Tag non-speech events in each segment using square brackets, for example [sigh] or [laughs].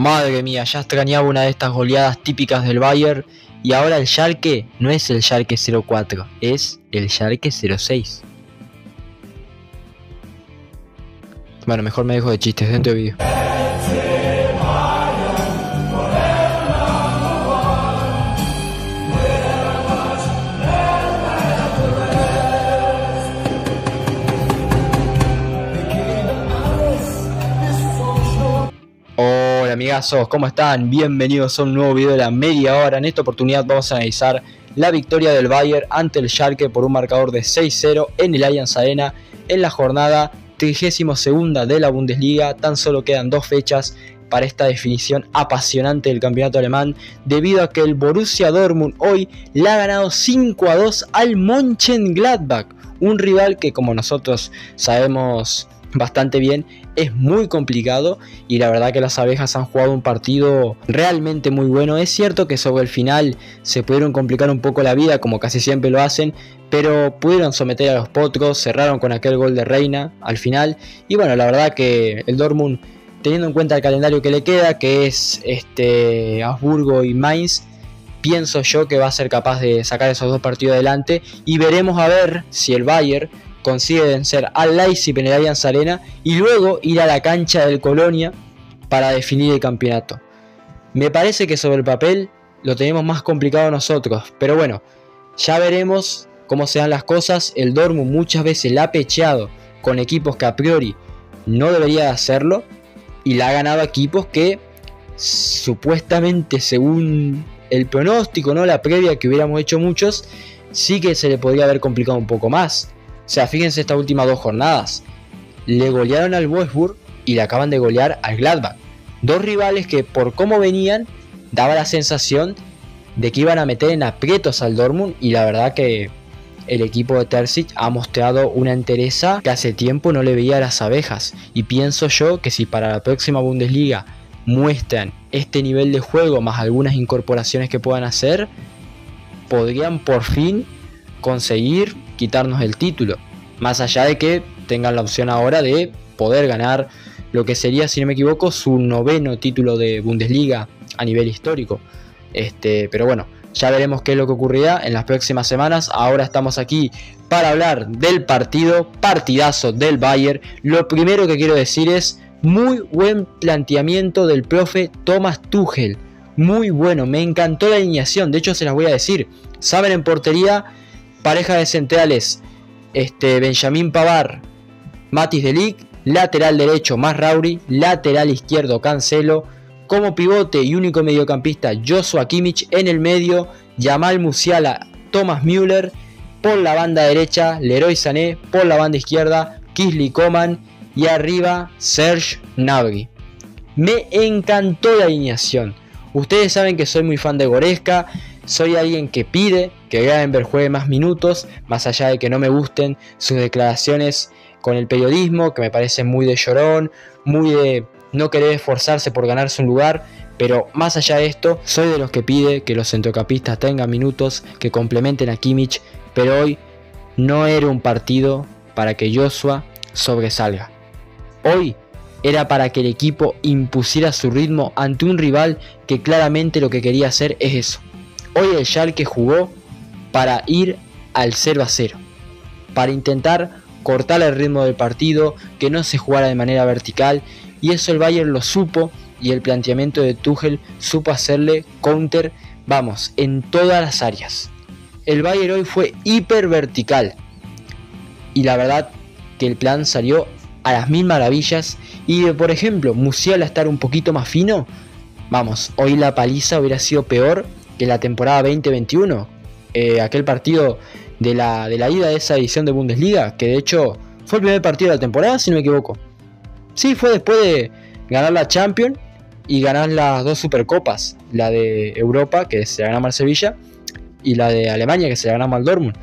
Madre mía, ya extrañaba una de estas goleadas típicas del Bayern y ahora el Schalke no es el Schalke 04, es el Schalke 06. Bueno, mejor me dejo de chistes dentro del vídeo. Amigazos, ¿cómo están? Bienvenidos a un nuevo video de la media hora. En esta oportunidad vamos a analizar la victoria del Bayern ante el Schalke por un marcador de 6-0 en el Allianz Arena en la jornada 32 de la Bundesliga. Tan solo quedan dos fechas para esta definición apasionante del campeonato alemán debido a que el Borussia Dortmund hoy le ha ganado 5 a 2 al Mönchengladbach, un rival que como nosotros sabemos bastante bien. Es muy complicado y la verdad que las abejas han jugado un partido realmente muy bueno. Es cierto que sobre el final se pudieron complicar un poco la vida como casi siempre lo hacen, pero pudieron someter a los potros, cerraron con aquel gol de Reina al final y bueno, la verdad que el Dortmund teniendo en cuenta el calendario que le queda, que es este Habsburgo y Mainz, pienso yo que va a ser capaz de sacar esos dos partidos adelante y veremos a ver si el Bayern consigue vencer al Leipzig en el Allianz Arena y luego ir a la cancha del Colonia para definir el campeonato. Me parece que sobre el papel lo tenemos más complicado nosotros, pero bueno, ya veremos cómo se dan las cosas. El Dortmund muchas veces la ha pecheado con equipos que a priori no debería hacerlo y la ha ganado equipos que supuestamente según el pronóstico, no la previa que hubiéramos hecho muchos, sí que se le podría haber complicado un poco más. Sea, fíjense estas últimas dos jornadas. Le golearon al Wolfsburg y le acaban de golear al Gladbach. Dos rivales que por cómo venían daba la sensación de que iban a meter en aprietos al Dortmund y la verdad que el equipo de Terzic ha mostrado una entereza que hace tiempo no le veía a las abejas y pienso yo que si para la próxima Bundesliga muestran este nivel de juego más algunas incorporaciones que puedan hacer, podrían por fin conseguir quitarnos el título. Más allá de que tengan la opción ahora de poder ganar lo que sería, si no me equivoco, su noveno título de Bundesliga a nivel histórico. Este, pero bueno, ya veremos qué es lo que ocurrirá en las próximas semanas. Ahora estamos aquí para hablar del partido, partidazo del Bayern. Lo primero que quiero decir es muy buen planteamiento del profe Thomas Tuchel. Muy bueno, me encantó la alineación. De hecho, se las voy a decir. Saben en portería pareja de centrales, este, Benjamín Pavar, Matis Delic, lateral derecho más Rauri, lateral izquierdo Cancelo, como pivote y único mediocampista Joshua Kimmich en el medio, Jamal Musiala, Thomas Müller, por la banda derecha Leroy Sané, por la banda izquierda Kisley Coman y arriba Serge Gnabry. Me encantó la alineación. Ustedes saben que soy muy fan de Goresca, soy alguien que pide que Gravenberg juegue más minutos, más allá de que no me gusten sus declaraciones con el periodismo, que me parece muy de llorón, muy de no querer esforzarse por ganarse un lugar, pero más allá de esto, soy de los que pide que los centrocampistas tengan minutos, que complementen a Kimmich, pero hoy no era un partido para que Joshua sobresalga. Hoy era para que el equipo impusiera su ritmo ante un rival que claramente lo que quería hacer es eso, Hoy el Schalke jugó para ir al 0 a 0, para intentar cortar el ritmo del partido, que no se jugara de manera vertical, y eso el Bayern lo supo y el planteamiento de Tuchel supo hacerle counter, vamos, en todas las áreas. El Bayern hoy fue hiper vertical y la verdad que el plan salió a las mil maravillas y por ejemplo, Musiala estar un poquito más fino, vamos, hoy la paliza hubiera sido peor que la temporada 2021, eh, aquel partido de la, de la ida de esa edición de Bundesliga, que de hecho fue el primer partido de la temporada, si no me equivoco. Sí, fue después de ganar la Champions y ganar las dos Supercopas, la de Europa, que se la ganamos al Sevilla, y la de Alemania, que se la ganamos al Dortmund.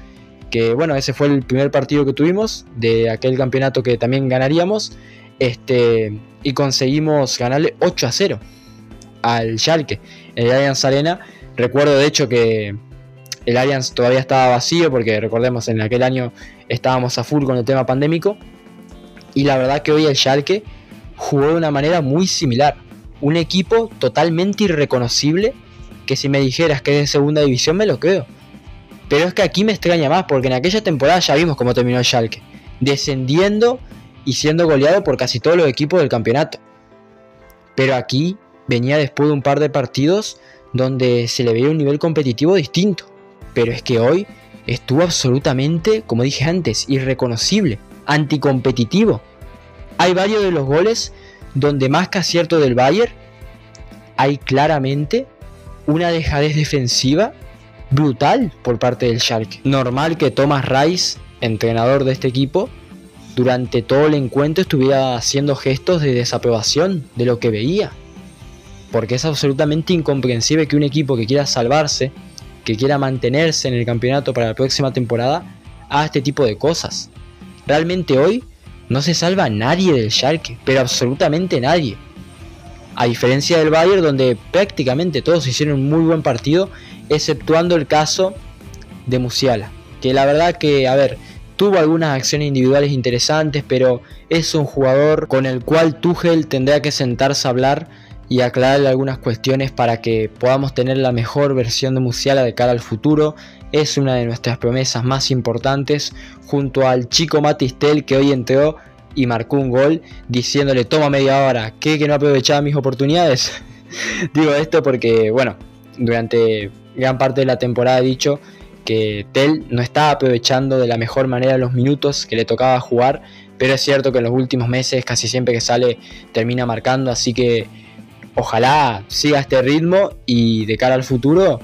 Que bueno, ese fue el primer partido que tuvimos de aquel campeonato que también ganaríamos. Este, y conseguimos ganarle 8 a 0 al Schalke en el Allianz Arena Recuerdo de hecho que el Allianz todavía estaba vacío porque recordemos en aquel año estábamos a full con el tema pandémico. Y la verdad que hoy el Schalke jugó de una manera muy similar. un equipo totalmente irreconocible que si me dijeras que es de segunda división me lo creo. Pero es que aquí me extraña más porque en aquella temporada ya vimos cómo terminó el Schalke, descendiendo y siendo goleado por casi todos los equipos del campeonato. Pero aquí venía después de un par de partidos donde se le veía un nivel competitivo distinto. Pero es que hoy estuvo absolutamente, como dije antes, irreconocible, anticompetitivo. Hay varios de los goles donde más que acierto del Bayern, hay claramente una dejadez defensiva brutal por parte del Schalke. Normal que Thomas Rice, entrenador de este equipo, durante todo el encuentro estuviera haciendo gestos de desaprobación de lo que veía. Porque es absolutamente incomprensible que un equipo que quiera salvarse, que quiera mantenerse en el campeonato para la próxima temporada, haga este tipo de cosas. Realmente hoy no se salva nadie del Schalke, pero absolutamente nadie. A diferencia del Bayern, donde prácticamente todos hicieron un muy buen partido, exceptuando el caso de Musiala. Que la verdad que, a ver, tuvo algunas acciones individuales interesantes, pero es un jugador con el cual Tuchel tendrá que sentarse a hablar y aclararle algunas cuestiones para que podamos tener la mejor versión de Musiala de cara al futuro. Es una de nuestras promesas más importantes, junto al chico Matistel que hoy entró y marcó un gol diciéndole toma media hora, ¿qué que no aprovechaba mis oportunidades? [laughs] Digo esto porque, bueno, durante gran parte de la temporada he dicho que Tel no estaba aprovechando de la mejor manera los minutos que le tocaba jugar, pero es cierto que en los últimos meses casi siempre que sale termina marcando, así que ojalá siga este ritmo y de cara al futuro,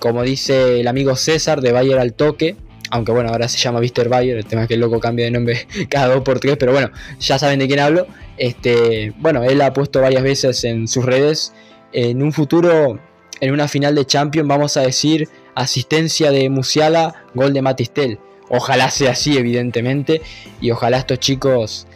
como dice el amigo César de Bayer al toque, aunque bueno, ahora se llama Mr. Bayer, el tema es que el loco cambia de nombre [laughs] cada dos por tres, pero bueno, ya saben de quién hablo. Este, bueno, él ha puesto varias veces en sus redes, en un futuro, en una final de Champions, vamos a decir, asistencia de Musiala, gol de Matistel. Ojalá sea así, evidentemente, y ojalá estos chicos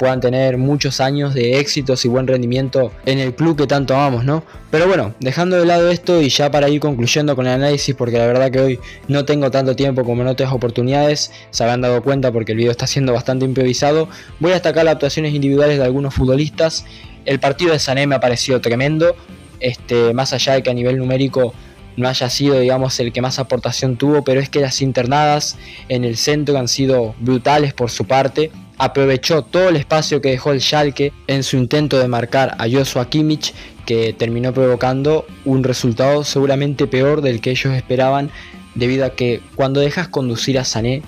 puedan tener muchos años de éxitos y buen rendimiento en el club que tanto amamos, ¿no? Pero bueno, dejando de lado esto y ya para ir concluyendo con el análisis, porque la verdad que hoy no tengo tanto tiempo como en otras oportunidades, se habrán dado cuenta porque el video está siendo bastante improvisado, voy a destacar las actuaciones individuales de algunos futbolistas. El partido de Sané me ha parecido tremendo, este, más allá de que a nivel numérico no haya sido, digamos, el que más aportación tuvo, pero es que las internadas en el centro han sido brutales por su parte aprovechó todo el espacio que dejó el Schalke en su intento de marcar a Joshua Kimmich, que terminó provocando un resultado seguramente peor del que ellos esperaban, debido a que cuando dejas conducir a Sané,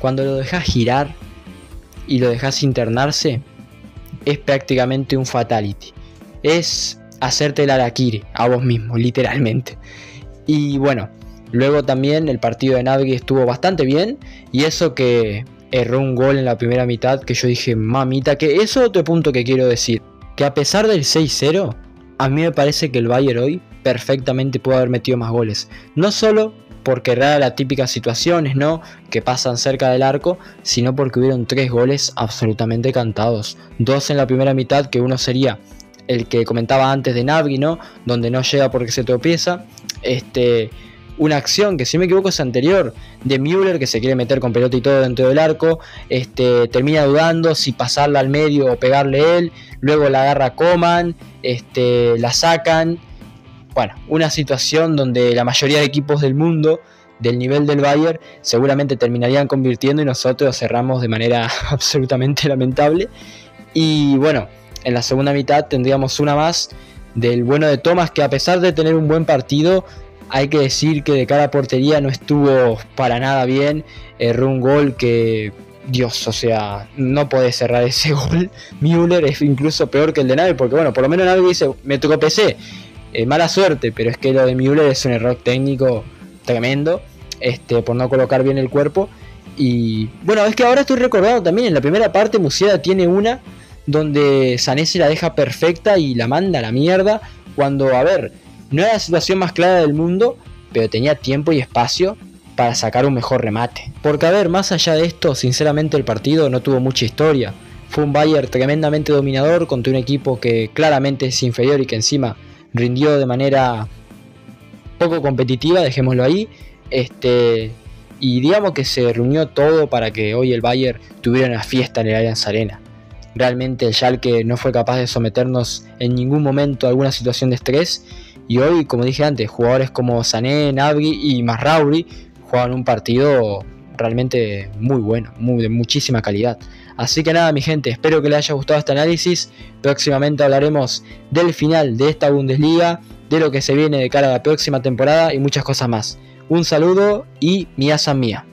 cuando lo dejas girar y lo dejas internarse, es prácticamente un fatality. Es hacerte el araquiri a vos mismo, literalmente. Y bueno, luego también el partido de Navigui estuvo bastante bien, y eso que erró un gol en la primera mitad que yo dije, mamita, que eso es otro punto que quiero decir. Que a pesar del 6-0, a mí me parece que el Bayern hoy perfectamente puede haber metido más goles. No solo porque era las típicas situaciones, ¿no? Que pasan cerca del arco, sino porque hubieron tres goles absolutamente cantados. Dos en la primera mitad, que uno sería el que comentaba antes de Navgi, ¿no? Donde no llega porque se tropieza. Este, una acción que si me equivoco es anterior de Müller que se quiere meter con pelota y todo dentro del arco, este, termina dudando si pasarla al medio o pegarle él, luego la agarra Coman, este, la sacan, bueno, una situación donde la mayoría de equipos del mundo del nivel del Bayern seguramente terminarían convirtiendo y nosotros cerramos de manera [laughs] absolutamente lamentable. Y bueno, en la segunda mitad tendríamos una más del bueno de Thomas que a pesar de tener un buen partido hay que decir que de cara a portería no estuvo para nada bien. Erró un gol que, Dios, o sea, no puede cerrar ese [laughs] gol. Müller es incluso peor que el de Navi, porque bueno, por lo menos Navi dice, me tropecé. Eh, mala suerte, pero es que lo de Müller es un error técnico tremendo, este, por no colocar bien el cuerpo. Y bueno, es que ahora estoy recordando también, en la primera parte Musiada tiene una donde Sané se la deja perfecta y la manda a la mierda. Cuando, a ver, no era la situación más clara del mundo, pero tenía tiempo y espacio para sacar un mejor remate. Porque a ver, más allá de esto, sinceramente el partido no tuvo mucha historia. Fue un Bayern tremendamente dominador contra un equipo que claramente es inferior y que encima rindió de manera poco competitiva, dejémoslo ahí. Este, y digamos que se reunió todo para que hoy el Bayern tuviera una fiesta en el Allianz Arena. Realmente el Schalke no fue capaz de someternos en ningún momento a alguna situación de estrés. Y hoy, como dije antes, jugadores como Sané, Nabri y Masrauri juegan un partido realmente muy bueno, de muchísima calidad. Así que nada, mi gente, espero que les haya gustado este análisis. Próximamente hablaremos del final de esta Bundesliga, de lo que se viene de cara a la próxima temporada y muchas cosas más. Un saludo y mía mía.